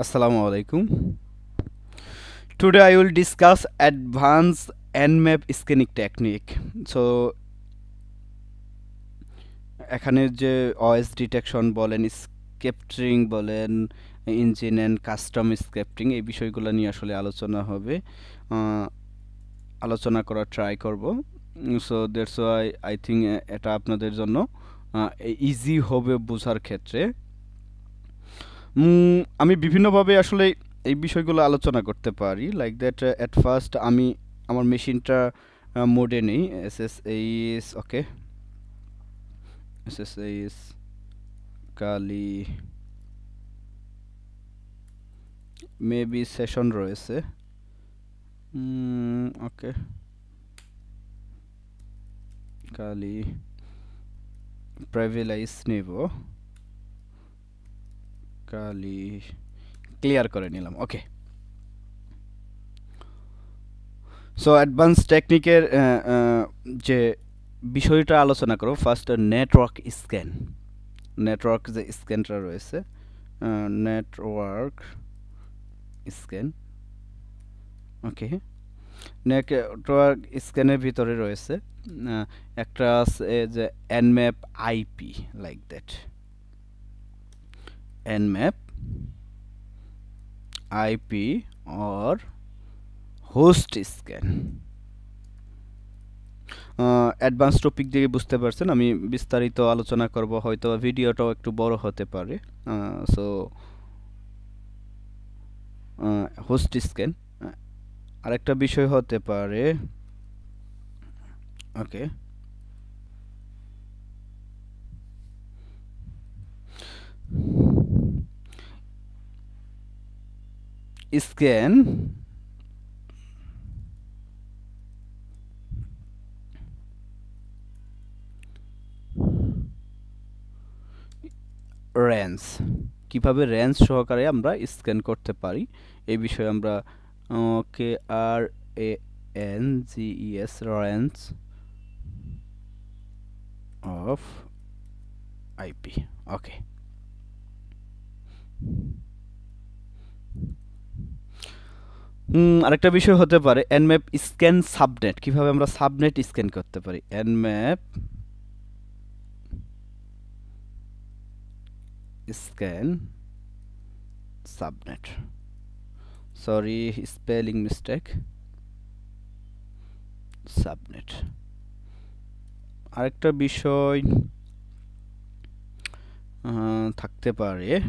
Assalamu alaikum. Today I will discuss advanced nmap scanning technique. So, এখানে যে OS detection বলেন scripting বলেন engine and custom scripting এই বিষয়গুলো নিয়ে আসলে আলোচনা হবে আলোচনা করার ট্রাই করব so that's why I think এটা আপনাদের জন্য ইজি হবে বোঝার ক্ষেত্রে আমি বিভিন্নভাবে আসলে এই বিষয়গুলো আলোচনা করতে পারি। লাইক দ্যাট অ্যাট ফার্স্ট আমি আমার মেশিনটা মোডে নেই। S S H okay S S H Kali maybe session রয়েছে। ওকে কালি প্রাইভেলাইজ নেব। কালি ক্লিয়ার করে নিলাম, ওকে। সো অ্যাডভান্স টেকনিকের যে বিষয়টা আলোচনা করো ফার্স্ট নেটওয়ার্ক স্ক্যান নেটওয়ার্ক যে স্ক্যানটা রয়েছে নেটওয়ার্ক স্ক্যান ওকে। নেটওয়ার্ক স্ক্যানের ভিতরে রয়েছে একটা আছে যে Nmap IP like that nmap IP or host scan. Advance topic দিয়ে বুঝতে পারছেন, আমি বিস্তারিত আলোচনা করব, হয়তো ভিডিওটাও একটু বড় হতে পারে। সো হোস্ট স্ক্যান আরেকটা বিষয় হতে পারে। ওকে scan রেঞ্জ কীভাবে রেঞ্জ সহকারে আমরা স্ক্যান করতে পারি? এই বিষয়ে আমরা, okay, R, A, N, G, E, S range of IP okay. আরেকটা বিষয় হতে পারে এনম্যাপ স্ক্যান সাবনেট কীভাবে আমরা সাবনেট স্ক্যান করতে পারি? Nmap scan subnet sorry spelling mistake subnet আরেকটা বিষয় থাকতে পারে।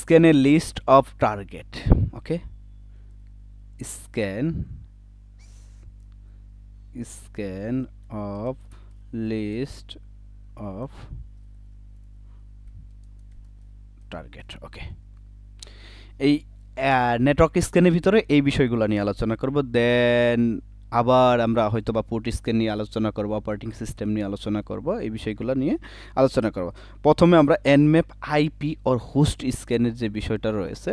Scan a list of target okay scan scan of list of target, okay? এই নেটওয়ার্ক স্ক্যানের ভিতরে এই বিষয়গুলো নিয়ে আলোচনা করব, দেন আবার আমরা হয়তো বা পোর্ট স্ক্যান নিয়ে আলোচনা করব অপারেটিং সিস্টেম নিয়ে আলোচনা করব, এই বিষয়গুলো নিয়ে আলোচনা করব। প্রথমে আমরা এনম্যাপ আইপি ওর হোস্ট স্ক্যানের যে বিষয়টা রয়েছে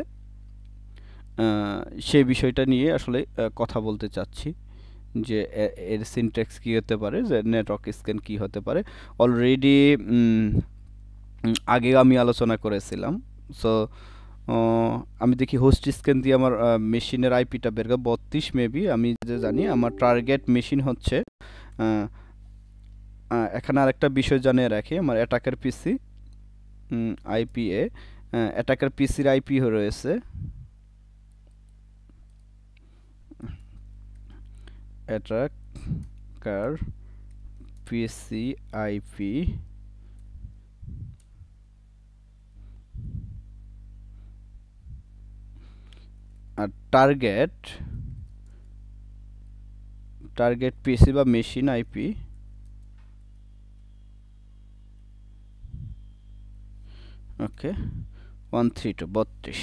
সেই বিষয়টা নিয়ে আসলে কথা বলতে চাচ্ছি। যে এর সিনটেক্স কী হতে পারে, যে নেটওয়ার্ক স্ক্যান কী হতে পারে। অলরেডি আগে আমি আলোচনা করেছিলাম। সো আমি দেখি হোস্ট স্ক্যান দিয়ে আমার মেশিনের আইপিটা বের করে বত্রিশ মেবি আমি যে জানি, আমার টার্গেট মেশিন হচ্ছে এখানে আরেকটা বিষয় জানিয়ে রাখি, আমার অ্যাটাকের পিসি আইপিএ অ্যাটাকের পিসির আইপি রয়েছে। Attacker PC IP target target PC বা machine IP okay one three two বত্রিশ।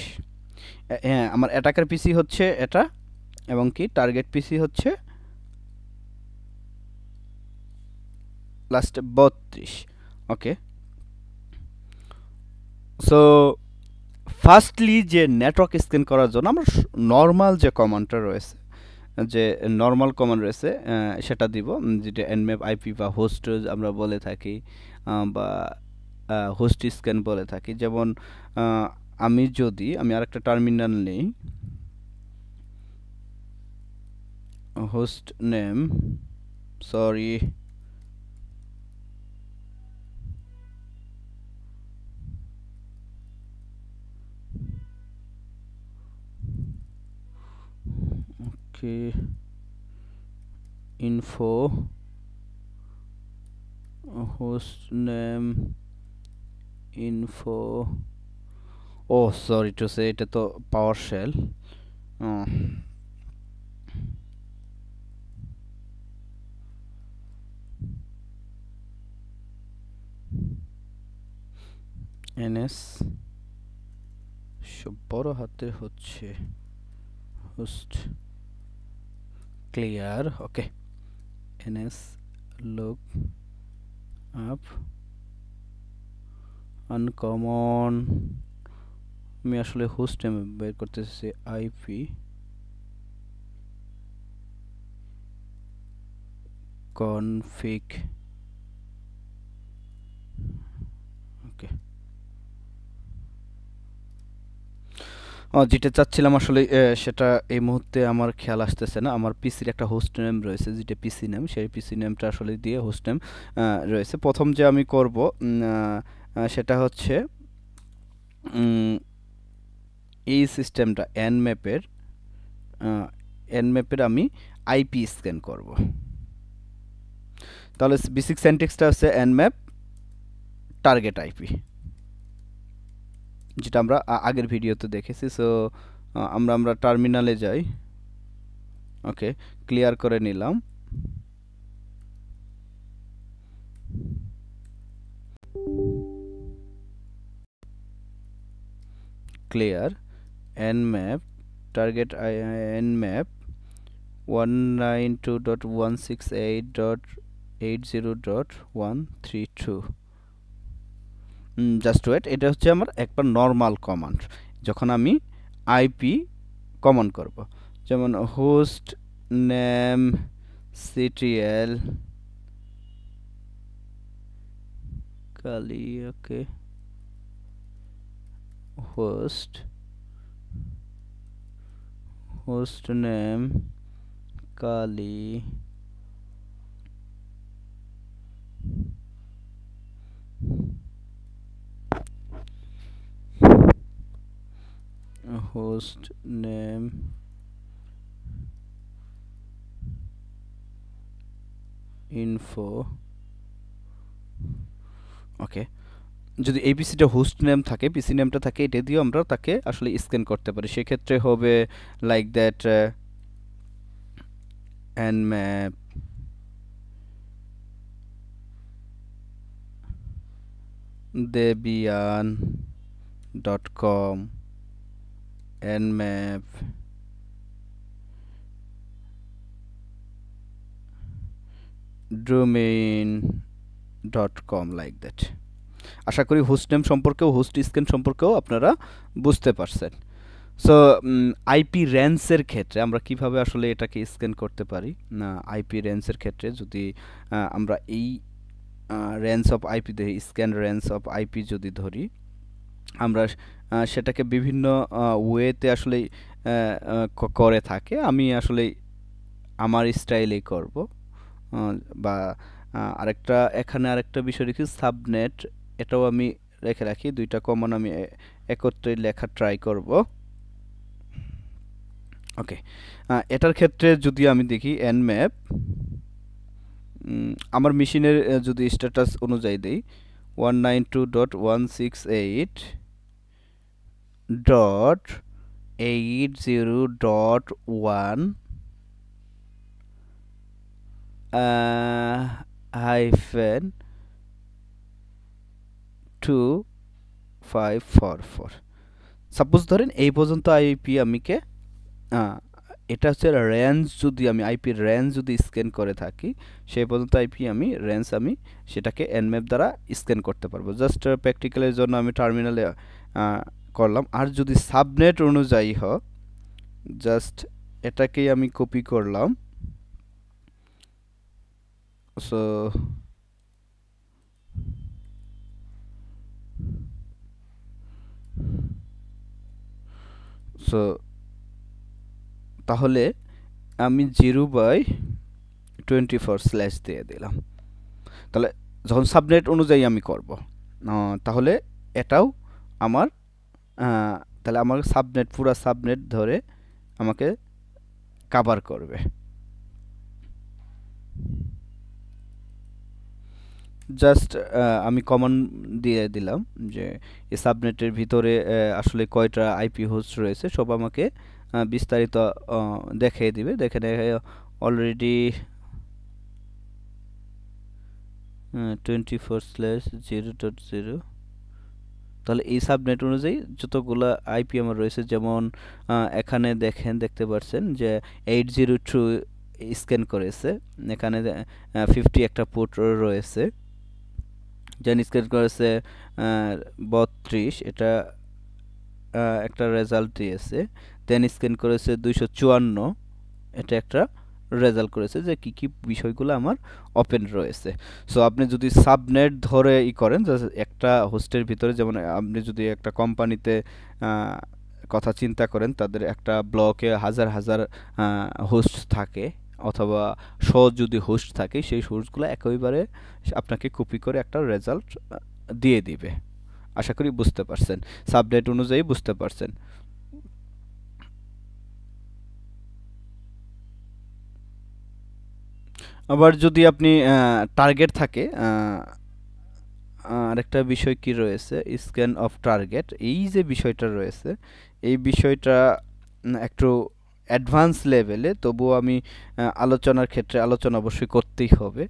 হ্যাঁ আমার অ্যাটাকার পিসি হচ্ছে এটা, এবং কি টার্গেট পিসি হচ্ছে লাস্টে বত্রিশ ওকে সো ফার্স্টলি যে নেটওয়ার্ক স্ক্যান করার জন্য আমরা নর্মাল যে কমান্ডটা রয়েছে, যে নর্মাল কমান্ড রয়েছে সেটা দিব। যেটা এনম্যাপ আইপি বা হোস্ট আমরা বলে থাকি বা হোস্ট স্ক্যান বলে থাকি। যেমন আমি যদি, আমি আরেকটা টার্মিনাল নেই host name sorry okay info. Host name. Info. Oh sorry to say এটা তো পাওয়ার শেল এনএস সব বড় হাতে হচ্ছে host clear okay ns look up. Uncommon. আমি আসলে হোস্ট নেম বের করতেছি আইপি config. যেটা চাচ্ছিলাম আসলে সেটা এই মুহূর্তে আমার খেয়াল আসতেছে না। আমার পিসির একটা হোস্ট নেম রয়েছে, যেটা পিসি নেম। সেই পিসি নেমটা আসলে দিয়ে হোস্ট নেম রয়েছে। প্রথম যে আমি করব সেটা হচ্ছে এই সিস্টেমটা এন ম্যাপের এন ম্যাপের আমি আইপি স্ক্যান করব। তাহলে বেসিক সেন্টেক্সটা হচ্ছে এন ম্যাপ টার্গেট আইপি যেটা আমরা আগের ভিডিওতে দেখেছি সো আমরা আমরা টার্মিনালে যাই। ওকে ক্লিয়ার করে নিলাম। Clear nmap target nmap one nine two dot one six eight dot eight zero dot one three two just wait এটা হচ্ছে আমার একবার নর্মাল কমান্ড যখন আমি আইপি কমান্ড করব। যেমন host name CTL Kali, okay. Host host name Kali. Host name info. Okay যদি এই পিসিটা হোস্ট নেম থাকে পিসি নেমটা থাকে, এটা দিয়ে আমরা তাকে আসলে স্ক্যান করতে পারি। সেক্ষেত্রে হবে like that nmap debian dot com nmap. Domain dot com like that আশা করি হোস্ট নেম সম্পর্কেও হোস্ট স্ক্যান সম্পর্কেও আপনারা বুঝতে পারছেন। সো আইপি র্যান্সের ক্ষেত্রে আমরা কীভাবে আসলে এটাকে স্ক্যান করতে পারি? না আইপি র্যান্সের ক্ষেত্রে যদি আমরা এই range of IP scan range of IP যদি ধরি, আমরা সেটাকে বিভিন্ন ওয়েতে আসলে করে থাকে। আমি আসলে আমার স্টাইলেই করব। বা আরেকটা, এখানে আরেকটা বিষয় রেখে সাবনেট এটাও আমি রেখে রাখি। দুইটা কমন আমি একত্রে লেখা ট্রাই করব। ওকে এটার ক্ষেত্রে যদি আমি দেখি এন ম্যাপ আমার মেশিনের যদি স্ট্যাটাস অনুযায়ী দেই one nine two dot one six eight dot eight zero dot one hyphen two five four four suppose ধরেন এই পর্যন্ত আইপি আমিকে এটা হচ্ছে রেঞ্জ যদি আমি আইপির রেঞ্জ যদি স্ক্যান করে থাকি, সেই পর্যন্ত আইপি আমি রেঞ্জ আমি সেটাকে এনম্যাপ দ্বারা স্ক্যান করতে পারব। জাস্ট প্র্যাকটিক্যালের জন্য আমি টার্মিনালে করলাম। আর যদি সাবনেট অনুযায়ী হ জাস্ট এটাকেই আমি কপি করলাম। সো সো তাহলে আমি zero by twenty four slash দিয়ে দিলাম। তাহলে যখন সাবনেট অনুযায়ী আমি করব তাহলে এটাও আমার তাহলে আমার সাবনেট পুরা সাবনেট ধরে আমাকে কাভার করবে। জাস্ট আমি কমন দিয়ে দিলাম যে এই সাবনেটের ভিতরে আসলে কয়টা আইপি হোস্ট রয়েছে সব আমাকে বিস্তারিত দেখিয়ে দিবে। দেখে দেখে already twenty four slash zero dot zero তাহলে এই সাবনেট অনুযায়ী যতগুলো আইপি আমার রয়েছে, যেমন এখানে দেখেন, দেখতে পাচ্ছেন যে এইট জিরো টু স্ক্যান করেছে। এখানে ফিফটি একটা পোর্ট রয়েছে। যেন স্ক্যান করেছে বত্রিশ, এটা একটা রেজাল্ট দিয়েছে। দেন স্ক্যান করেছে দুইশো চুয়ান্ন, এটা একটা রেজাল্ট করেছে যে কি কি বিষয়গুলো আমার ওপেন রয়েছে। সো আপনি যদি সাবনেট ধরে ই করেন একটা হোস্টের ভিতরে যেমন আপনি যদি একটা কোম্পানিতে কথা চিন্তা করেন, তাদের একটা ব্লকে হাজার হাজার হোস্ট থাকে অথবা শ যদি হোস্ট থাকে, সেই হোস্টগুলো একেবারে আপনাকে কপি করে একটা রেজাল্ট দিয়ে দিবে। আশা করি বুঝতে পারছেন। সাবনেট অনুযায়ী বুঝতে পারছেন। আবার যদি আপনি টার্গেট থাকে আরেকটা বিষয় কি রয়েছে? স্ক্যান অফ টার্গেট এই যে বিষয়টা রয়েছে, এই বিষয়টা একটু অ্যাডভান্স লেভেলে তবুও আমি আলোচনার ক্ষেত্রে আলোচনা অবশ্যই করতেই হবে।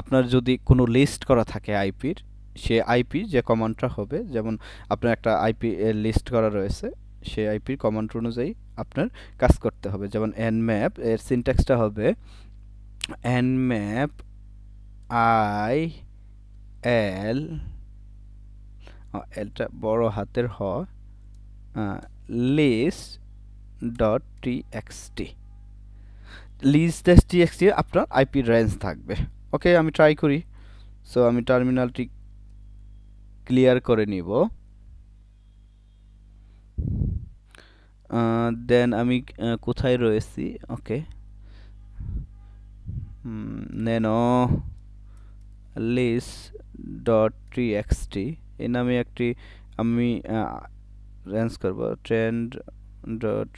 আপনার যদি কোনো লিস্ট করা থাকে আইপির সে আইপি যে কমান্ডটা হবে, যেমন আপনার একটা আইপি লিস্ট করা রয়েছে, সে আইপির কমান্ড অনুযায়ী আপনার কাজ করতে হবে। যেমন এন ম্যাপ এর সিনট্যাক্সটা হবে nmap i l এটা বড় হাতের হ list dot T X T list T X T আপনার আইপি রেঞ্জ থাকবে। ওকে আমি ট্রাই করি। সো আমি টার্মিনালটি ক্লিয়ার করে নিব। দেন আমি কোথায় রয়েছি? Okay নেনো। List dot T X T. এই নামে একটি আমি রেঞ্জ করব। Trend dot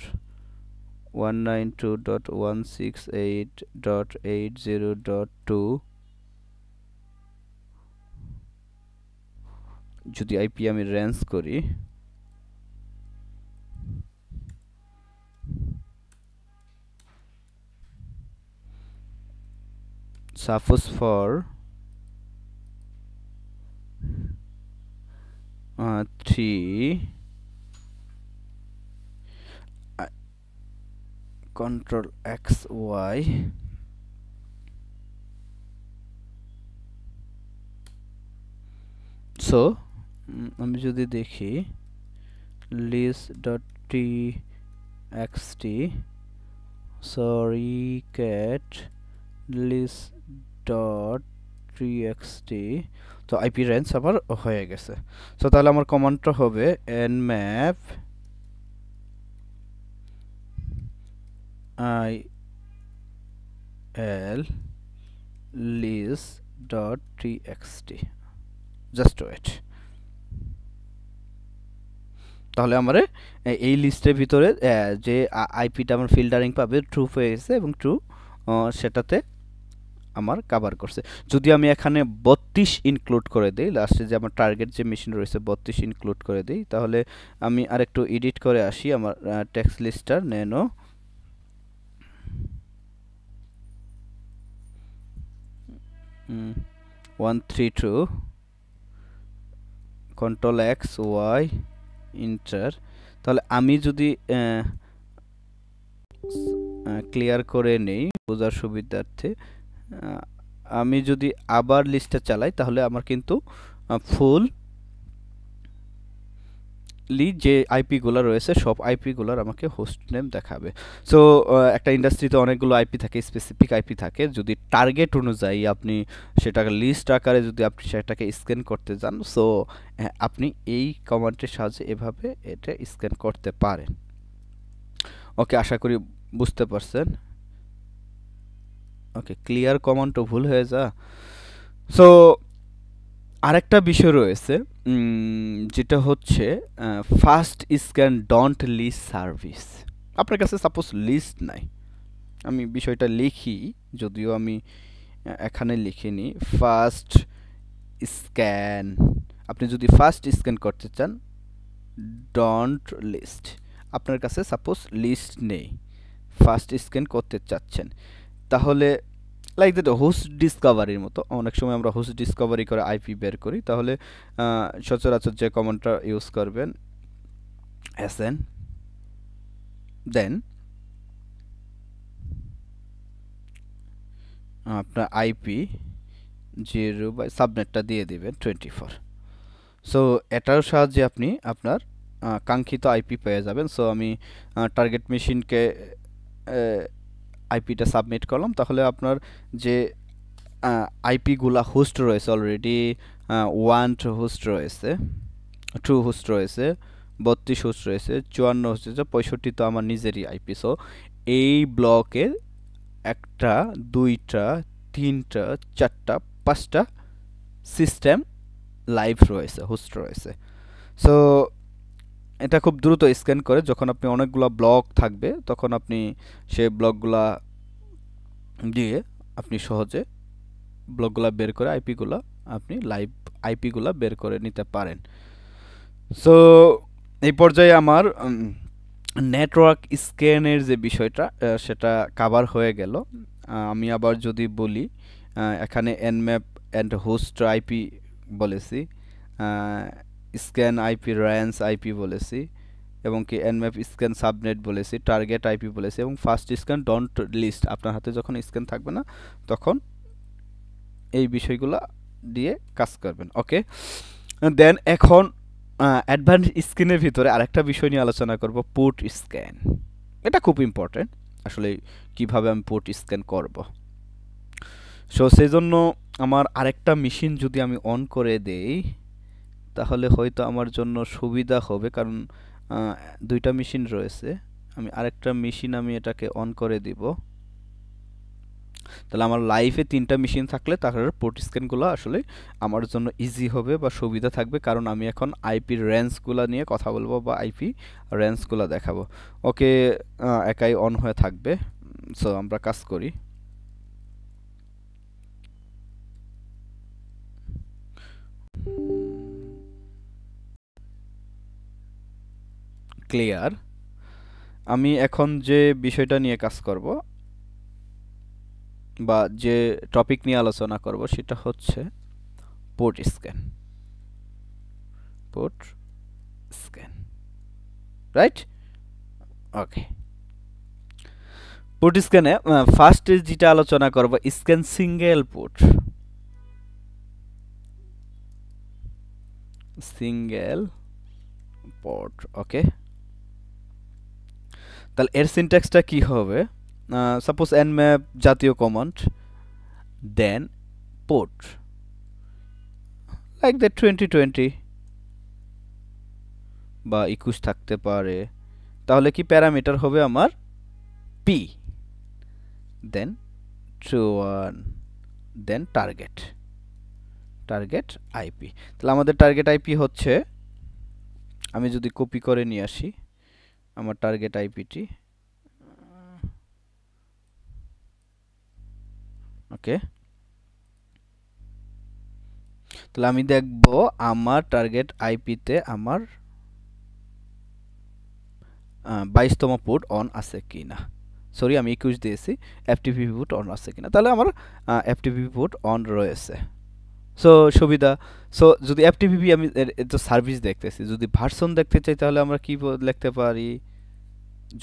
one nine two dot one six eight dot eight zero dot two যদি আইপি আমি রেঞ্জ করি suppose for uh, 3 uh, control x y so আমি যদি দেখি list dot t xt sorry cat list dot T X T তো IP range আমার হয়ে গেছে। সো তাহলে আমার কমান্ডটা হবে nmap I L list dot T X T just wait তাহলে আমার এই লিস্টের ভিতরে যে আইপিটা আমার ফিল্টারিং পাবে ট্রু পেয়েছে এবং ট্রু সেটাতে আমার কাভার করছে। যদি আমি এখানে বত্রিশ ইনক্লুড করে দিই লাস্টে যে আমার টার্গেট যে মেশিন রয়েছে, বত্রিশ ইনক্লুড করে দিই, তাহলে আমি আরেকটু এডিট করে আসি আমার টেক্সট লিস্টার নেনো। One three two control X Y enter তাহলে আমি যদি ক্লিয়ার করে নেই বোঝার সুবিধার্থে আমি যদি আবার লিস্টটা চালাই, তাহলে আমার কিন্তু ফুল লি যে আইপিগুলো রয়েছে, সব আইপিগুলোর আমাকে হোস্ট নেম দেখাবে। সো একটা ইন্ডাস্ট্রিতে অনেকগুলো আইপি থাকে স্পেসিফিক আইপি থাকে। যদি টার্গেট অনুযায়ী আপনি সেটাকে লিস্ট আকারে যদি আপনি সেটাকে স্ক্যান করতে যান সো আপনি এই কমান্ডের সাহায্যে এভাবে এটা স্ক্যান করতে পারেন। ওকে আশা করি বুঝতে পারছেন। ওকে ক্লিয়ার কমান্ডও ভুল হয়ে যা। সো আরেকটা বিষয় রয়েছে যেটা হচ্ছে fast scan don't list service আপনার কাছে সাপোজ লিস্ট নাই। আমি বিষয়টা লিখি, যদিও আমি এখানে লিখিনি। ফার্স্ট স্ক্যান আপনি যদি ফার্স্ট স্ক্যান করতে চান ডন্ট লিস্ট আপনার কাছে সাপোজ লিস্ট নেই। ফার্স্ট স্ক্যান করতে চাচ্ছেন। তাহলে লাইক দ্যাট হোস্ট ডিসকভারির মতো, অনেক সময় আমরা হোস্ট ডিসকভারি করে আইপি বের করি, তাহলে সচরাচর যে কমনটা ইউজ করবেন এস এন দেন আপনার আইপি জিরো বাই সাবনেটটা দিয়ে দেবেন টোয়েন্টি ফোর সো এটার সাহায্যে আপনি আপনার কাঙ্ক্ষিত আইপি পেয়ে যাবেন। সো আমি টার্গেট মেশিনকে আইপিটা সাবমিট করলাম, তাহলে আপনার যে আইপিগুলা হোস্ট রয়েছে অলরেডি ওয়ান হোস্ট রয়েছে টু হোস্ট রয়েছে, বত্রিশ হোস্ট রয়েছে, চুয়ান্ন হোস্ট রয়েছে, পঁয়ষট্টি তো আমার নিজেরই আইপি সো এই ব্লকে একটা, দুইটা, তিনটা, চারটা, পাঁচটা সিস্টেম লাইভ রয়েছে হোস্ট রয়েছে। সো এটা খুব দ্রুত স্ক্যান করে যখন আপনি অনেকগুলো ব্লক থাকবে, তখন আপনি সেই ব্লকগুলা দিয়ে আপনি সহজে ব্লকগুলা বের করে আইপিগুলা আপনি লাইভ আইপিগুলা বের করে নিতে পারেন। সো এই পর্যায়ে আমার নেটওয়ার্ক স্ক্যানের যে বিষয়টা সেটা কাভার হয়ে গেল। আমি আবার যদি বলি এখানে এনম্যাপ অ্যান্ড হোস্ট আইপি বলেছি স্ক্যান আইপি র্যান্স আইপি বলেছি এবং কি এনম্যাপ স্ক্যান সাবনেট বলেছি টার্গেট আইপি বলেছি এবং ফার্স্ট স্ক্যান ডন্ট লিস্ট আপনার হাতে যখন স্ক্যান থাকবে না, তখন এই বিষয়গুলো দিয়ে কাজ করবেন ওকে দেন এখন অ্যাডভান্স স্ক্যানের ভিতরে আরেকটা বিষয় নিয়ে আলোচনা করব পোর্ট স্ক্যান এটা খুব ইম্পর্টেন্ট আসলে কীভাবে আমি পোর্ট স্ক্যান করব। সো সেই জন্য আমার আরেকটা মেশিন যদি আমি অন করে দেই তাহলে হয়তো আমার জন্য সুবিধা হবে। কারণ দুইটা মেশিন রয়েছে। আমি আরেকটা মেশিন আমি এটাকে অন করে দিব। তাহলে আমার লাইফে তিনটা মেশিন থাকলে তাহলে পোর্ট স্ক্যানগুলো আসলে আমার জন্য ইজি হবে বা সুবিধা থাকবে। কারণ আমি এখন আইপি রেঞ্জগুলো নিয়ে কথা বলব বা আইপি রেঞ্জগুলো দেখাবো। ওকে একাই অন হয়ে থাকবে। সো আমরা কাজ করি। ক্লিয়ার আমি এখন যে বিষয়টা নিয়ে কাজ করব, বা যে টপিক নিয়ে আলোচনা করব, সেটা হচ্ছে port scan port scan right okay port স্ক্যানে first যেটা আলোচনা করব scan single port single port okay তাহলে এর সিনট্যাক্সটা কি হবে? সাপোজ ম্যাপ জাতীয় command then port like that twenty twenty বা একুশ থাকতে পারে। তাহলে কি প্যারামিটার হবে আমার? P then two one then target target IP তাহলে আমাদের টার্গেট আইপি হচ্ছে, আমি যদি কপি করে নিয়ে আসি আমার টার্গেট আইপিটি ওকে তাহলে আমি দেখব আমার টার্গেট আইপিতে আমার বাইশতম পোর্ট অন আছে কি না সরি আমি একুশ দিয়েছি। এফটিপিভি পোর্ট অন আছে কিনা। তাহলে আমার এফটিপিভি পোর্ট অন রয়েছে। সো সুবিধা। সো যদি এফটিপিভি আমি সার্ভিস দেখতেছি। যদি ভার্সন দেখতে চাই, তাহলে আমরা কি লিখতে পারি?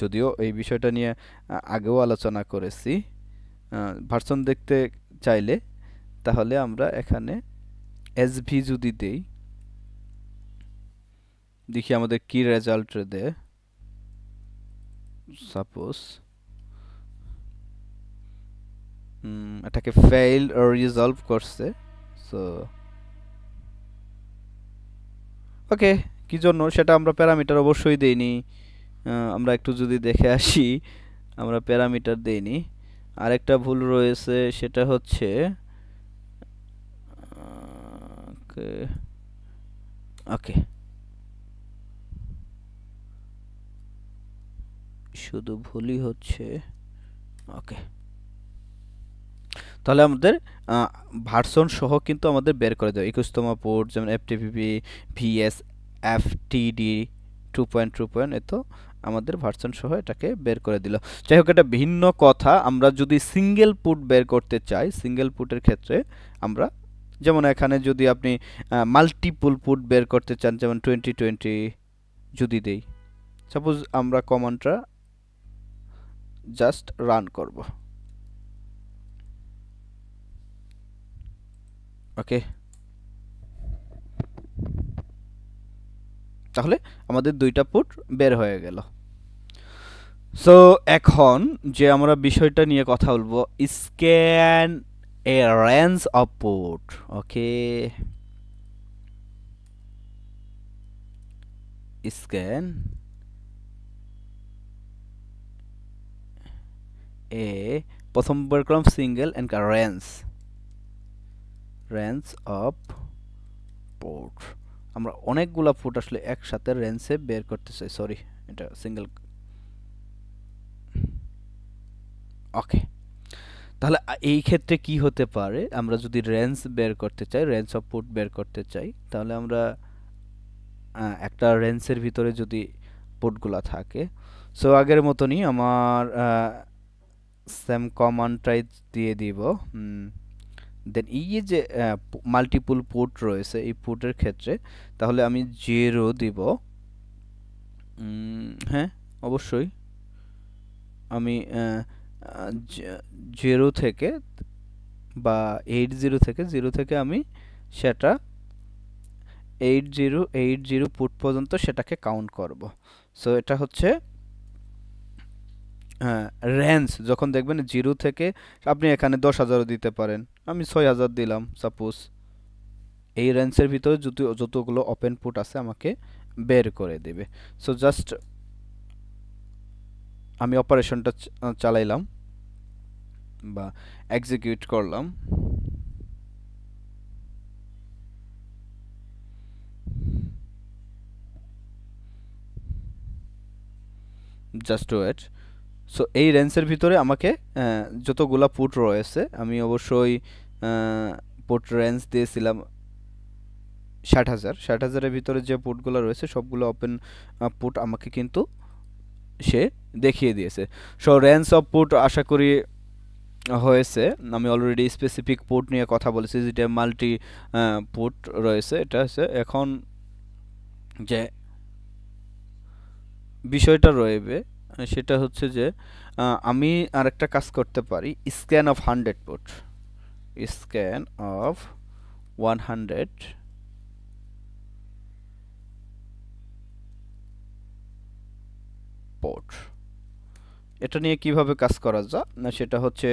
যদিও এই বিষয়টা নিয়ে আগেও আলোচনা করেছি ভার্সন দেখতে চাইলে, তাহলে আমরা এখানে এসভি যদি দেই, দেখি আমাদের কি রেজাল্ট দেয়। সাপোজ এটাকে ফেইল রিজলভ করছে সো ওকে কি জন্য? সেটা আমরা প্যারামিটার অবশ্যই দেইনি। আমরা একটু যদি দেখে আসি, আমরা প্যারামিটার দেইনি আরেকটা ভুল রয়েছে, সেটা হচ্ছে ওকে। শুধু ভুলই হচ্ছে, ওকে। তাহলে আমাদের ভার্সন সহ কিন্তু আমাদের বের করে দেয় একুশতম পোর্ট যেমন FTPP VS FTD two point two point এত আমাদের ভার্সন সহ এটাকে বের করে দিল। যাই হোক, এটা ভিন্ন কথা। আমরা যদি সিঙ্গেল পুট বের করতে চাই সিঙ্গেল পুটের ক্ষেত্রে আমরা যেমন এখানে যদি আপনি মাল্টিপুল পুট বের করতে চান, যেমন টোয়েন্টি টোয়েন্টি যদি দেই। সাপোজ আমরা কমান্ডটা জাস্ট রান করব। ওকে তাহলে আমাদের দুইটা পুট বের হয়ে গেল। সো এখন যে আমরা বিষয়টা নিয়ে কথা বলব scan a range of port okay scan a প্রথম বের করলাম single and range range of port আমরা অনেকগুলা ফুট আসলে একসাথে রেঞ্জে বের করতে চাই সরি এটা সিঙ্গেল ওকে তাহলে এই ক্ষেত্রে কি হতে পারে? আমরা যদি রেঞ্জ বের করতে চাই রেঞ্জ অফ পুট বের করতে চাই, তাহলে আমরা একটা রেঞ্জের ভিতরে যদি পুটগুলা থাকে সো আগের মতনই আমার সেম কমান্ডটাই দিয়ে দিব দেন এই যে মাল্টিপুল পুট রয়েছে এই পুটের ক্ষেত্রে, তাহলে আমি জিরো দিব হ্যাঁ অবশ্যই, আমি জিরো থেকে বা এইট জিরো থেকে জিরো থেকে আমি সেটা eight zero eight zero port পর্যন্ত সেটাকে কাউন্ট করব। সো এটা হচ্ছে রেঞ্জ যখন দেখবেন জিরো থেকে আপনি এখানে দশ হাজারও দিতে পারেন। আমি ছয় হাজার দিলাম সাপোজ এই রেঞ্জের ভিতরে যত, যতগুলো ওপেন পুট আছে আমাকে বের করে দেবে। সো জাস্ট আমি অপারেশনটা চালাইলাম। বা এক্সিকিউট করলাম। জাস্ট ওয়েট সো এই রেঞ্জের ভিতরে আমাকে যতগুলা পুট রয়েছে, আমি অবশ্যই পুট রেঞ্জ দিয়েছিলাম ষাট হাজার। ষাট হাজারের ভিতরে যে পুটগুলো রয়েছে, সবগুলো ওপেন পুট আমাকে কিন্তু সে দেখিয়ে দিয়েছে। সো রেঞ্জ অফ পুট আশা করি হয়েছে। আমি অলরেডি স্পেসিফিক পোর্ট নিয়ে কথা বলেছি, যেটা মাল্টি পোর্ট রয়েছে, এটা হচ্ছে এখন যে বিষয়টা রয়েবে, সেটা হচ্ছে যে আমি আরেকটা কাজ করতে পারি scan of hundred port scan of one hundred port এটা নিয়ে কীভাবে কাজ করা না, সেটা হচ্ছে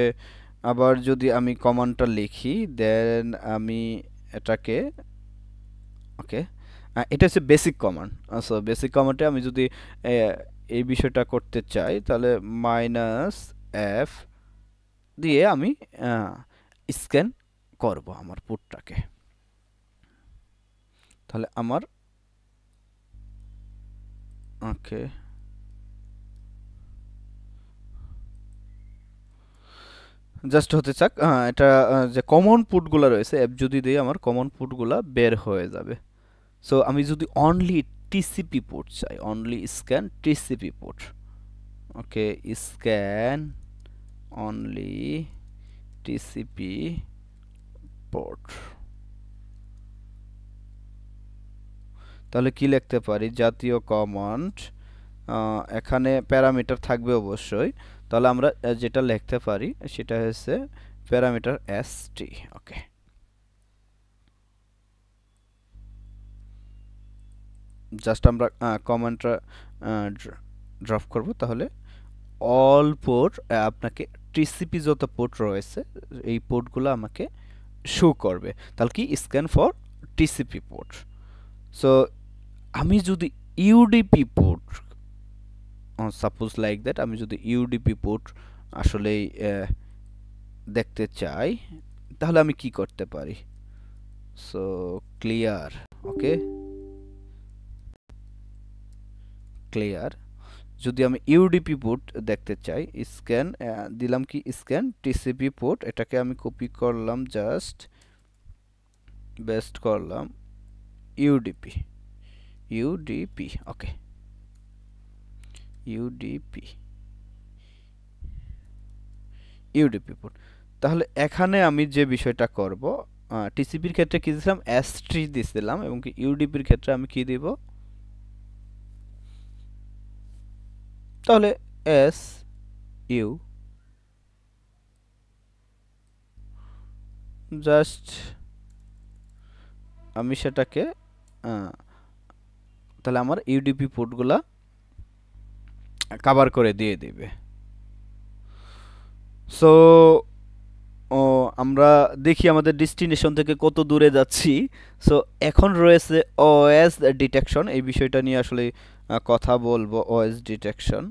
আবার যদি আমি কমান্ডটা লিখি, দেন আমি এটাকে, ওকে এটা হচ্ছে বেসিক কমান্ড সো বেসিক কমান্ডে আমি যদি এই বিষয়টা করতে চাই, তাহলে মাইনাস এফ দিয়ে আমি স্ক্যান করব আমার পুটটাকে। তাহলে আমার, ওকে জাস্ট হতে চাক এটা যে কমন পুটগুলো রয়েছে অ্যাপ যদি দিই আমার কমন পুটগুলো বের হয়ে যাবে। সো আমি যদি অনলি টিসিপি পোর্ট চাই only scan TCP port okay scan only TCP port তাহলে কি লিখতে পারি? জাতীয় কমান্ড এখানে প্যারামিটার থাকবে অবশ্যই। তাহলে আমরা যেটা লিখতে পারি, সেটা হচ্ছে parameter S T okay just আমরা কমেন্টটা ড্রপ করব তাহলে। অল পোর্ট আপনাকে টিসিপি যত পোর্ট রয়েছে, এই পোর্টগুলো আমাকে শো করবে। তাহলে কি? Scan for TCP port so আমি যদি UDP port suppose like that আমি যদি ইউডিপি পোর্ট আসলেই দেখতে চাই, তাহলে আমি কি করতে পারি? সো ক্লিয়ার ওকে ক্লিয়ার যদি আমি ইউডিপি পোর্ট দেখতে চাই স্ক্যান দিলাম কি স্ক্যান টিসিপি পোর্ট এটাকে আমি কপি করলাম জাস্ট বেস্ট করলাম UDP UDP okay UDP UDP port তাহলে এখানে আমি যে বিষয়টা করব টিসিপির ক্ষেত্রে কি দিয়েছিলাম এস ট্রি দিয়েছিলাম এবং কি ইউডিপির ক্ষেত্রে আমি কি দিব? তাহলে এস ইউ জাস্ট আমি সেটাকে তাহলে আমার ইউডিপি পোর্টগুলা কাভার করে দিয়ে দিবে। সো ও, আমরা দেখি আমাদের ডেস্টিনেশন থেকে কত দূরে যাচ্ছি। সো এখন রয়েছে ওএস ডিটেকশন এই বিষয়টা নিয়ে আসলে কথা বলব ওএস ডিটেকশন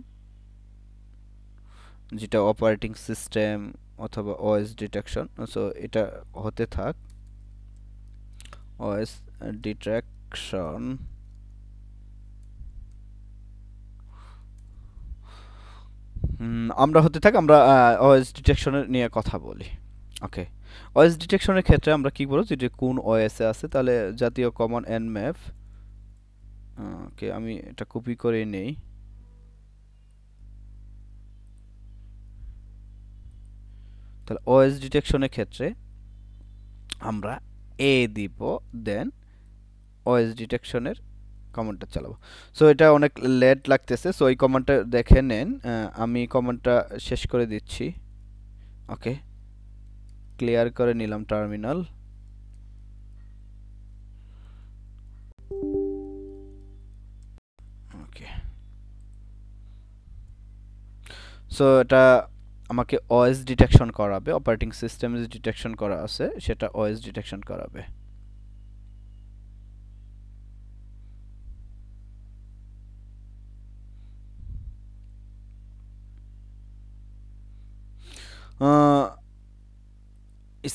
যেটা অপারেটিং সিস্টেম অথবা ওএস ডিটেকশন সো এটা হতে থাক। ওএস ডিটেকশন আমরা হতে থাক, আমরা ওএস ডিটেকশনের নিয়ে কথা বলি। ওকে ওএস ডিটেকশনের ক্ষেত্রে আমরা কি বলব যে, কোন ওএস আছে, তাহলে জাতীয় কমন এন ম্যাপ ওকে আমি এটা কপি করে নেই। তাহলে ওএস ডিটেকশনের ক্ষেত্রে আমরা এ দিব দেন ওএস ডিটেকশনের কমান্ডটা চালাবো। সো এটা অনেক লেট লাগতেছে সো এই কমান্ডটা দেখে নেন আমি কমান্ডটা শেষ করে দিচ্ছি। ওকে ক্লিয়ার করে নিলাম টার্মিনাল ওকে সো এটা আমাকে ওএস ডিটেকশন করাবে অপারেটিং সিস্টেম ডিটেকশন করা আছে, সেটা ওএস ডিটেকশন করাবে।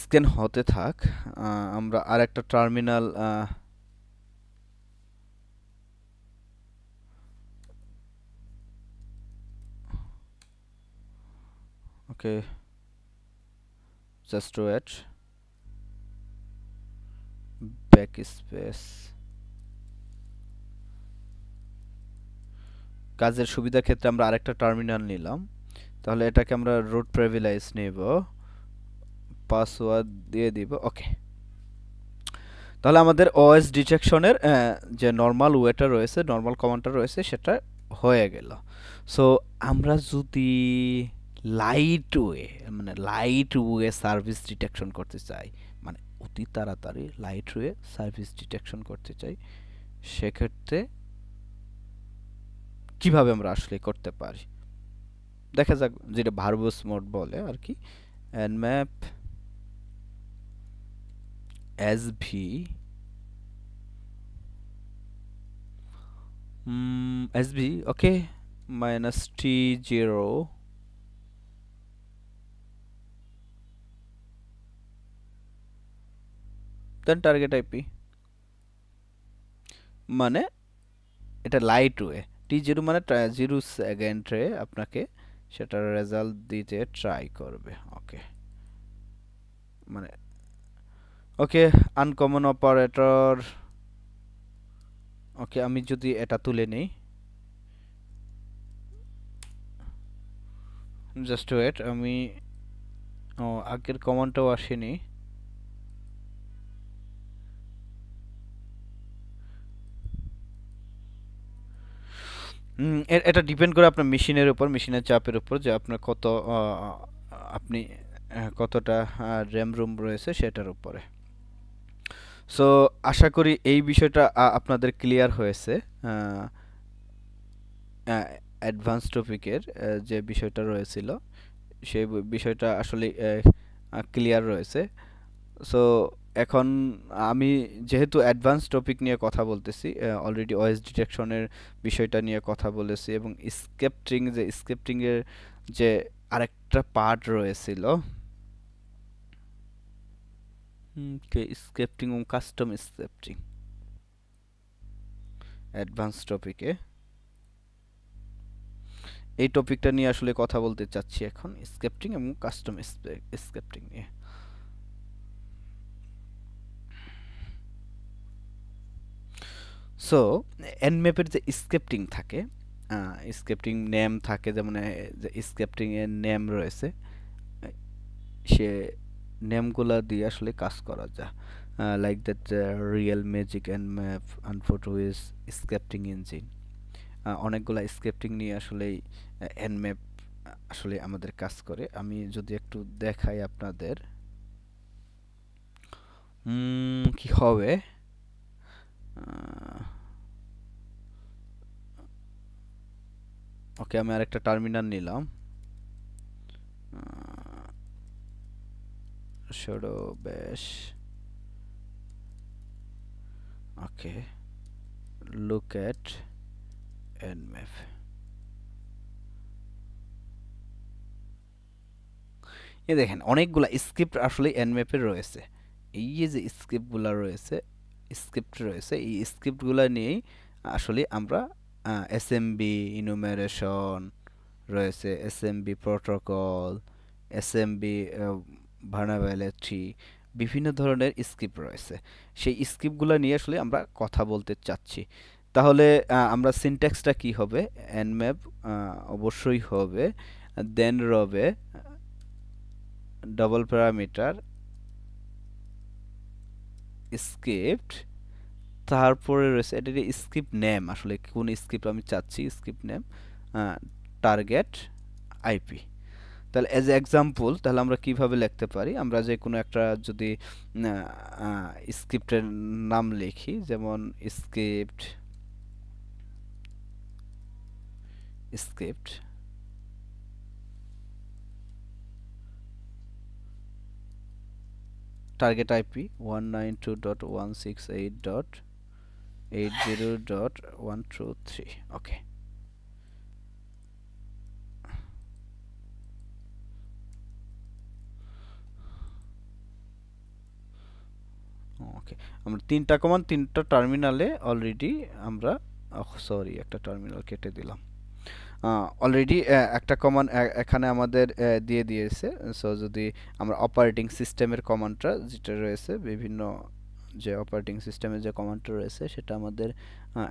স্ক্যান হতে থাক আমরা আর একটা terminal okay just wait backspace কাজের সুবিধার ক্ষেত্রে আমরা আরেকটা টার্মিনাল নিলাম। তাহলে এটাকে আমরা রুট প্রেভিলাইজ নেব। পাসওয়ার্ড দিয়ে দিব ওকে তাহলে আমাদের ওএস ডিটেকশনের যে নর্মাল ওয়েটা রয়েছে নর্মাল কমান্ডটা রয়েছে, সেটা হয়ে গেল। সো আমরা যদি লাইট ওয়ে মানে লাইট ওয়ে সার্ভিস ডিটেকশন করতে চাই মানে অতি তাড়াতাড়ি লাইট ওয়ে সার্ভিস ডিটেকশন করতে চাই, সেক্ষেত্রে কীভাবে আমরা আসলে করতে পারি? দেখা যাক যেটা ভার্বস মোড বলে আর কি। Map sv mm, sv okay. Minus t0 then target ip মানে এটা লাইট ওয়ে টি জিরো মানে জিরো সেকেন্ডে আপনাকে সেটার রেজাল্ট দিতে ট্রাই করবে ওকে মানে ওকে আনকমন অপারেটর ওকে আমি যদি এটা তুলে নেই জাস্ট ওয়েট আমি, ও, আগের কমনটাও আসেনি। এটা ডিপেন্ড করে আপনার মেশিনের উপর মেশিনের চাপের উপর যে আপনার কত আপনি কতটা র্যাম রুম রয়েছে সেটার উপরে। সো আশা করি এই বিষয়টা আপনাদের ক্লিয়ার হয়েছে। অ্যাডভান্স টপিকের যে বিষয়টা রয়েছিল, সেই বিষয়টা আসলে ক্লিয়ার রয়েছে। সো এখন আমি যেহেতু অ্যাডভান্স টপিক নিয়ে কথা বলতেছি অলরেডি ওএস ডিটেকশনের বিষয়টা নিয়ে কথা বলেছি এবং স্ক্রিপ্টিং যে স্ক্রিপ্টিংয়ের যে আরেকটা পার্ট রয়েছিল। স্ক্রিপ্টিং এবং কাস্টম স্ক্রিপ্টিং অ্যাডভান্স টপিকে এই টপিকটা নিয়ে আসলে কথা বলতে চাচ্ছি এখন স্ক্রিপ্টিং এবং কাস্টম স্ক্রিপ্টিং নিয়ে। সো এনম্যাপের যে স্ক্রিপ্টিং থাকে স্ক্রিপ্টিং নেম থাকে, যেমন যে স্ক্রিপ্টিং এর নেম রয়েছে, সে নেমগুলা দিয়ে আসলে কাজ করা যায়। Like that real magic nmap আনফোটো is scripting engine অনেকগুলা স্ক্রিপ্টিং নিয়ে আসলে ম্যাপ আসলে আমাদের কাজ করে। আমি যদি একটু দেখাই আপনাদের। কি হবে? ওকে, আমি আরেকটা টার্মিনাল নিলাম। shadow bash okay look at nmap এ দেখেন, অনেকগুলা স্ক্রিপ্ট আসলে এনম্যাপের রয়েছে। এই যে স্ক্রিপ্টগুলো রয়েছে স্ক্রিপ্ট রয়েছে, এই স্ক্রিপ্টগুলো নিয়েই আসলে আমরা এসএমবি ইনুমেরেশন রয়েছে এসএমবি প্রোটোকল এসএমবি ভার্নাবিলিটি বিভিন্ন ধরনের স্ক্রিপ্ট রয়েছে। সেই স্ক্রিপ্টগুলো নিয়ে আসলে আমরা কথা বলতে চাচ্ছি। তাহলে আমরা সিনট্যাক্সটা কি হবে? এনম্যাপ অবশ্যই হবে। দেন রবে ডবল প্যারামিটার স্ক্রিপ্ট তারপরে রয়েছে, এটা স্ক্রিপ্ট নেম আসলে কোন স্ক্রিপ্ট আমি চাচ্ছি স্ক্রিপ্ট নেম টার্গেট আইপি তাহলে এজ এক্সাম্পল তাহলে আমরা কীভাবে লিখতে পারি? আমরা যে কোনো একটা যদি স্ক্রিপ্টের নাম লিখি, যেমন script script target IP one nine two dot one six eight dot eight zero dot one two three okay okay আমরা তিনটা কমান তিনটা টার্মিনালে অলরেডি আমরা সরি একটা টার্মিনাল কেটে দিলাম। অলরেডি একটা কমান এখানে আমাদের দিয়ে দিয়েছে। সো যদি আমরা অপারেটিং সিস্টেমের কমান্ডটা যেটা রয়েছে, বিভিন্ন যে অপারেটিং সিস্টেমের যে কমান্ডটা রয়েছে, সেটা আমাদের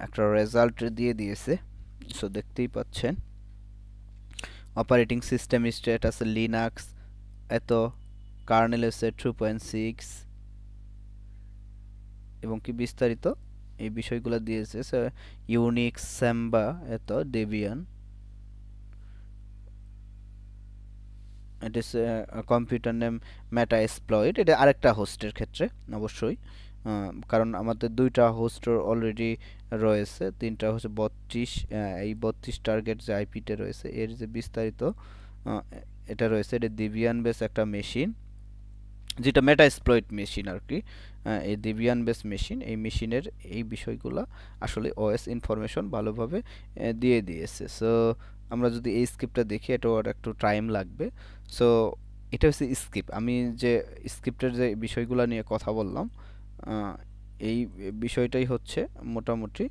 একটা রেজাল্ট দিয়ে দিয়েছে। সো দেখতেই পাচ্ছেন। অপারেটিং সিস্টেম আছে লিনাক্স এত কার্নেল আছে টু পয়েন্ট সিক্স এবং কি বিস্তারিত? এই বিষয়গুলো দিয়েছে ইউনিক্স স্যাম্বা এত ডেবিয়ান এটা কম্পিউটার নেম ম্যাটা এক্সপ্লয়েড এটা আরেকটা হোস্টের ক্ষেত্রে, অবশ্যই। কারণ আমাদের দুইটা হোস্ট অলরেডি রয়েছে, তিনটা হচ্ছে বত্রিশ এই বত্রিশ টার্গেট যে আইপিতে রয়েছে, এর যে বিস্তারিত এটা রয়েছে, এটা দিবিয়ান বেস একটা মেশিন যেটা মেটা এক্সপ্লয়েড মেশিন আর কি। এই দিবিয়ান বেস মেশিন এই মেশিনের এই বিষয়গুলো আসলে ওএস ইনফরমেশন ভালোভাবে দিয়ে দিয়েছে। সো আমরা যদি এই স্ক্রিপ্টটা দেখি, এটা ওর একটু টাইম লাগবে। সো এটা হচ্ছে স্ক্রিপ্ট আমি যে স্ক্রিপ্টের যে বিষয়গুলো নিয়ে কথা বললাম এই বিষয়টাই হচ্ছে মোটামুটি।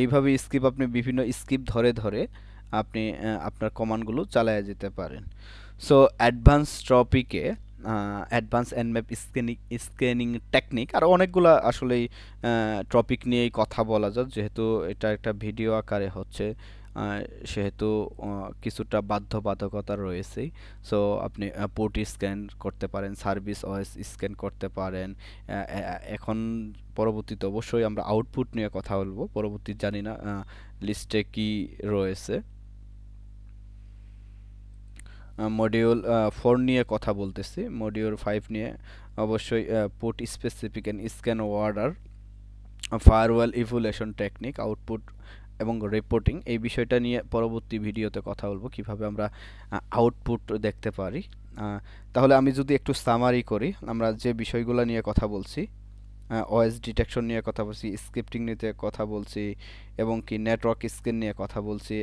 এইভাবে স্কিপ আপনি বিভিন্ন স্কিপ ধরে ধরে আপনি আপনার কমান্ডগুলো চালায় যেতে পারেন। সো অ্যাডভান্স টপিকে advance map scanning scanning technique আর অনেকগুলো আসলেই টপিক নিয়েই কথা বলা যায়। যেহেতু এটা একটা ভিডিও আকারে হচ্ছে সেহেতু কিছুটা বাধ্যবাধকতা রয়েছেই সো আপনি পোর্ট স্ক্যান করতে পারেন সার্ভিস ওএস স্ক্যান করতে পারেন। এখন পরবর্তীতে অবশ্যই আমরা আউটপুট নিয়ে কথা বলব। পরবর্তী জানি না লিস্টে কি রয়েছে। মডিউল ফোর নিয়ে কথা বলতেছি। মডিউল ফাইভ নিয়ে অবশ্যই port specific and scan order firewall evasion technique output এবং রিপোর্টিং এই বিষয়টা নিয়ে পরবর্তী ভিডিওতে কথা বলব, কীভাবে আমরা আউটপুট দেখতে পারি। তাহলে আমি যদি একটু সামারি করি, আমরা যে বিষয়গুলো নিয়ে কথা বলছি ওএস ডিটেকশন নিয়ে কথা বলছি স্ক্রিপ্টিং নিয়ে কথা বলছি, এবং কি নেটওয়ার্ক স্ক্রিন নিয়ে কথা বলছি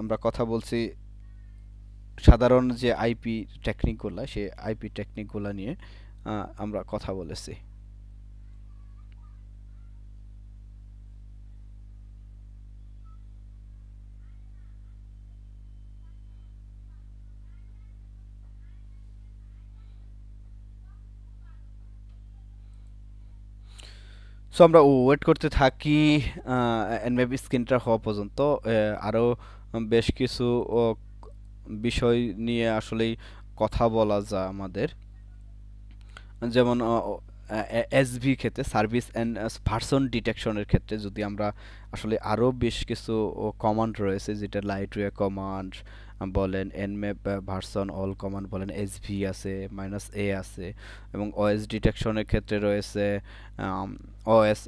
আমরা কথা বলছি সাধারণ যে আইপি টেকনিকগুলো সেই আইপি টেকনিকগুলো নিয়ে আমরা কথা বলেছি। সো আমরা ওয়েট করতে থাকি এনমেবি স্ক্রিনটা হওয়া পর্যন্ত। আরও বেশ কিছু বিষয় নিয়ে আসলেই কথা বলা যায় আমাদের। যেমন এসভি ক্ষেত্রে সার্ভিস অ্যান্ড পার্সন ডিটেকশনের ক্ষেত্রে যদি আমরা আসলে আরও বেশ কিছু কমান্ড রয়েছে, যেটা লাইট ওয়ে কমান্ড বলেন এনম্যাপ ভার্সন অল কমান্ড বলেন এসভি আছে মাইনাস এ আছে, এবং ওএস ডিটেকশনের ক্ষেত্রে রয়েছে ওএস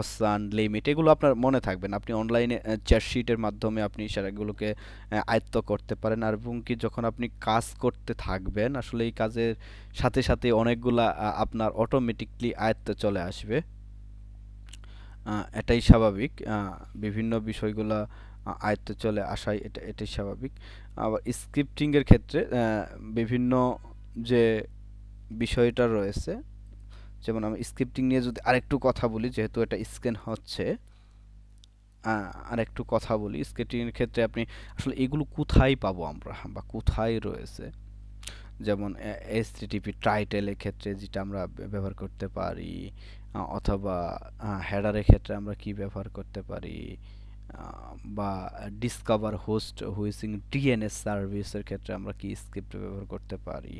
অসান লিমিট এগুলো আপনার মনে থাকবেন আপনি অনলাইনে চ্যাটশিটের মাধ্যমে আপনি সেগুলোকে আয়ত্ত করতে পারেন। আর এবং কি যখন আপনি কাজ করতে থাকবেন, আসলে এই কাজের সাথে সাথে অনেকগুলা আপনার অটোমেটিকলি আয়ত্তে চলে আসবে। এটাই স্বাভাবিক। বিভিন্ন বিষয়গুলা আয়ত্তে চলে আসাই এটা, এটাই স্বাভাবিক। আবার স্ক্রিপ্টিংয়ের ক্ষেত্রে বিভিন্ন যে বিষয়টা রয়েছে, যেমন আমি স্ক্রিপ্টিং নিয়ে যদি আরেকটু কথা বলি, যেহেতু এটা স্ক্যান হচ্ছে আরেকটু কথা বলি স্ক্রিপ্টিংয়ের ক্ষেত্রে আপনি আসলে এগুলো কোথায় পাবো আমরা, বা কোথায় রয়েছে? যেমন এস টিপি টাইটেলের ক্ষেত্রে যেটা আমরা ব্যবহার করতে পারি অথবা হেডারের ক্ষেত্রে আমরা কি ব্যবহার করতে পারি বা ডিসকভার হোস্ট হুইসিং ডিএনএস সার্ভিসের ক্ষেত্রে আমরা কি স্ক্রিপ্ট ব্যবহার করতে পারি?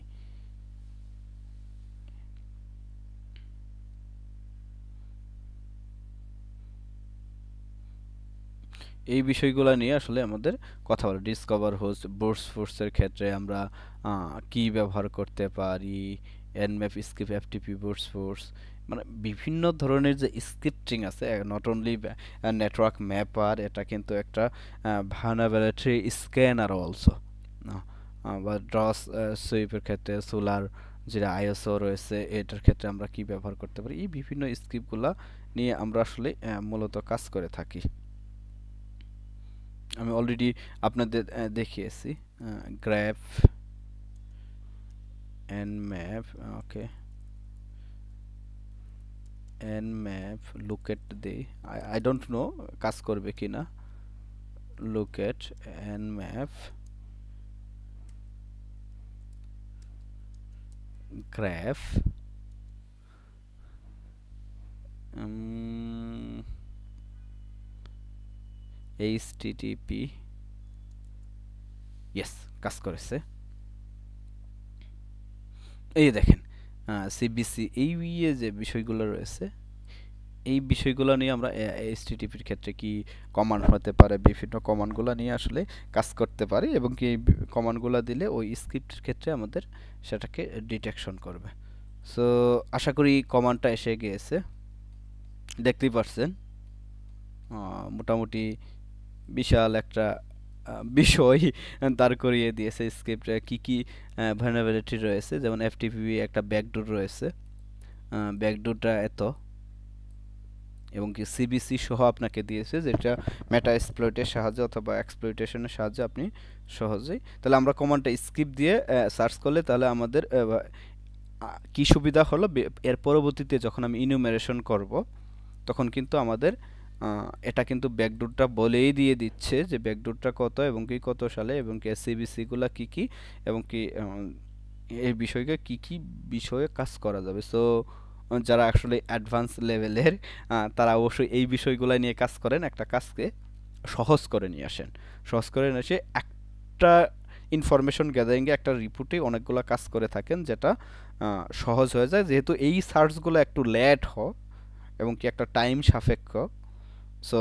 এই বিষয়গুলো নিয়ে আসলে আমাদের কথা বলে ডিসকভার হোস্ট বোর্স ফোর্সের ক্ষেত্রে আমরা কি ব্যবহার করতে পারি? Nmap skip FTP brute force মানে বিভিন্ন ধরনের যে স্ক্রিপ্টিং আছে নট অনলি নেটওয়ার্ক ম্যাপার এটা কিন্তু একটা ভানাবিলিটি স্ক্যানার অলসো বা ড্রস সুইপের ক্ষেত্রে সোলার যেটা আইএসও রয়েছে, এটার ক্ষেত্রে আমরা কি ব্যবহার করতে পারি? এই বিভিন্ন স্ক্রিপ্টগুলো নিয়ে আমরা আসলে মূলত কাজ করে থাকি। আমি অলরেডি আপনাদের দেখিয়েছি grep nmap okay. Nmap locate the I don't know কাজ করবে কি না locate nmap grep H T TTP yes কাজ করেছে। এই দেখেন। সিবিসি এই ইয়ে যে বিষয়গুলো রয়েছে, এই বিষয়গুলো নিয়ে আমরা এইচটিটিপির ক্ষেত্রে কি কমান্ড হতে পারে, বিভিন্ন কমান্ডগুলো নিয়ে আসলে কাজ করতে পারি এবং কি কমান্ডগুলো দিলে ওই স্ক্রিপ্টের ক্ষেত্রে আমাদের সেটাকে ডিটেকশন করবে। সো আশা করি কমান্ডটা এসে গিয়েছে। দেখতেই পাচ্ছেন মোটামুটি বিশাল একটা বিষয় দাঁড় করিয়ে দিয়েছে স্ক্রিপ্টে কি কি ভার্নাবিলিটি রয়েছে। যেমন এফটিপি একটা ব্যাকডোর রয়েছে। ব্যাকডোরটা এত। এবং কি সিবিসি সহ আপনাকে দিয়েছে যেটা মেটা এক্সপ্লয়েটের সাহায্যে অথবা এক্সপ্লয়েটেশনের সাহায্যে আপনি সহজেই, তাহলে আমরা কমান্ডটা স্কিপ দিয়ে সার্চ করলে তাহলে আমাদের কি সুবিধা হলো? এর পরবর্তীতে যখন আমি ইনুমেরেশন করব, তখন কিন্তু আমাদের এটা কিন্তু ব্যাকডোরটা বলেই দিয়ে দিচ্ছে যে ব্যাকডোরটা কত এবং কি কত সালে এবং কি সিবিসিগুলো কী কী এবং কি এই বিষয়কে কি কি বিষয়ে কাজ করা যাবে। সো যারা আসলে অ্যাডভান্স লেভেলের তারা অবশ্যই এই বিষয়গুলো নিয়ে কাজ করেন, একটা কাজকে সহজ করে নিয়ে আসেন। সহজ করে নিয়ে এসে একটা ইনফরমেশন গ্যাদারিংয়ে একটা রিপোর্টে অনেকগুলো কাজ করে থাকেন যেটা সহজ হয়ে যায়। যেহেতু এই সার্চগুলো একটু লেট হ এবং কি একটা টাইম সাপেক্ষ সো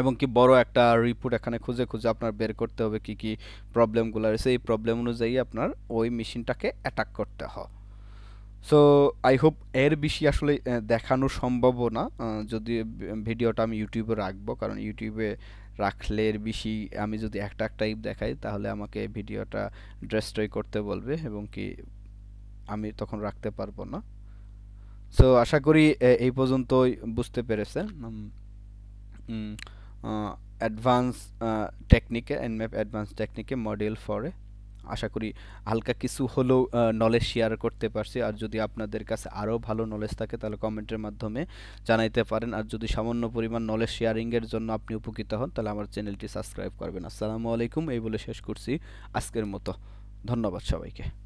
এবং কি বড় একটা রিপোর্ট এখানে খুঁজে খুঁজে আপনার বের করতে হবে কি কি প্রবলেমগুলো রয়েছে। এই প্রবলেম অনুযায়ী আপনার ওই মেশিনটাকে অ্যাটাক করতে হয় সো আই হোপ এর বেশি আসলে দেখানো সম্ভব না। যদি ভিডিওটা আমি ইউটিউবে রাখব, কারণ ইউটিউবে রাখলে এর বেশি আমি যদি একটা টাইপ দেখাই, তাহলে আমাকে ভিডিওটা ড্রেস্ট্রয় করতে বলবে এবং কি আমি তখন রাখতে পারব না। সো আশা করি এই পর্যন্তই বুঝতে পেরেছেন। অ্যাডভান্স টেকনিকে এনম্যাপ অ্যাডভান্স টেকনিকে মডেল ফরে আশা করি হালকা কিছু হলেও নলেজ শেয়ার করতে পারছি। আর যদি আপনাদের কাছে আরও ভালো নলেজ থাকে, তাহলে কমেন্টের মাধ্যমে জানাইতে পারেন। আর যদি সামান্য পরিমাণ নলেজ শেয়ারিংয়ের জন্য আপনি উপকৃত হন, তাহলে আমার চ্যানেলটি সাবস্ক্রাইব করবেন। আসসালামু আলাইকুম, এই বলে শেষ করছি আজকের মতো। ধন্যবাদ সবাইকে।